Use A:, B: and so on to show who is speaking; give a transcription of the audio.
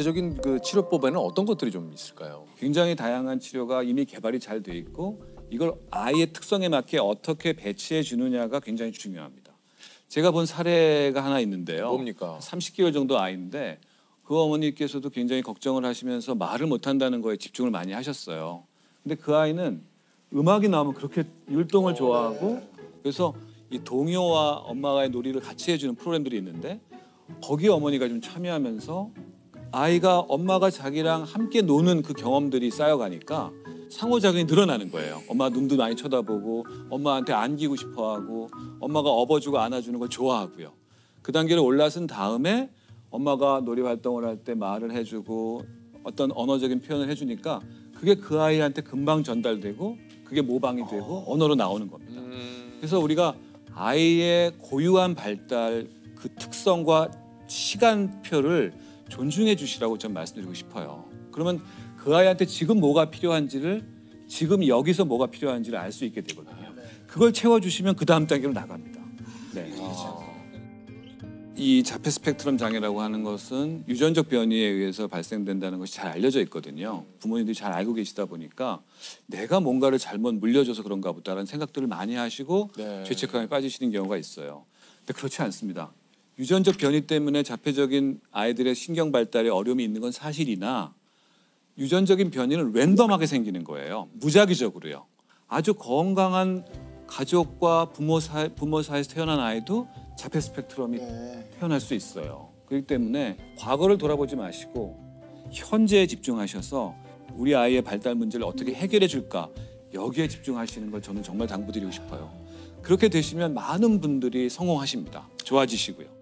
A: 구체적인 그 치료법에는 어떤 것들이 좀 있을까요?
B: 굉장히 다양한 치료가 이미 개발이 잘 돼 있고 이걸 아이의 특성에 맞게 어떻게 배치해 주느냐가 굉장히 중요합니다. 제가 본 사례가 하나 있는데요.
A: 뭡니까?
B: 30개월 정도 아이인데 그 어머니께서도 굉장히 걱정을 하시면서 말을 못 한다는 거에 집중을 많이 하셨어요. 근데 그 아이는 음악이 나오면 그렇게 율동을 좋아하고 그래서 이 동요와 엄마와의 놀이를 같이 해주는 프로그램들이 있는데 거기에 어머니가 좀 참여하면서 아이가 엄마가 자기랑 함께 노는 그 경험들이 쌓여가니까 상호작용이 늘어나는 거예요. 엄마 눈도 많이 쳐다보고 엄마한테 안기고 싶어하고 엄마가 업어주고 안아주는 걸 좋아하고요. 그 단계를 올라선 다음에 엄마가 놀이 활동을 할 때 말을 해주고 어떤 언어적인 표현을 해주니까 그게 그 아이한테 금방 전달되고 그게 모방이 되고 언어로 나오는 겁니다.
A: 음,
B: 그래서 우리가 아이의 고유한 발달 그 특성과 시간표를 존중해 주시라고 좀 말씀드리고 싶어요. 그러면 그 아이한테 지금 뭐가 필요한지를 지금 여기서 뭐가 필요한지를 알 수 있게 되거든요. 그걸 채워주시면 그 다음 단계로 나갑니다. 네. 이 자폐 스펙트럼 장애라고 하는 것은 유전적 변이에 의해서 발생된다는 것이 잘 알려져 있거든요. 부모님들이 잘 알고 계시다 보니까 내가 뭔가를 잘못 물려줘서 그런가 보다라는 생각들을 많이 하시고
A: 네.
B: 죄책감에 빠지시는 경우가 있어요. 근데 그렇지 않습니다. 유전적 변이 때문에 자폐적인 아이들의 신경 발달에 어려움이 있는 건 사실이나 유전적인 변이는 랜덤하게 생기는 거예요. 무작위적으로요. 아주 건강한 가족과 부모 사이, 부모 사이에서 태어난 아이도 자폐 스펙트럼이 태어날 수 있어요. 그렇기 때문에 과거를 돌아보지 마시고 현재에 집중하셔서 우리 아이의 발달 문제를 어떻게 해결해 줄까 여기에 집중하시는 걸 저는 정말 당부드리고 싶어요. 그렇게 되시면 많은 분들이 성공하십니다. 좋아지시고요.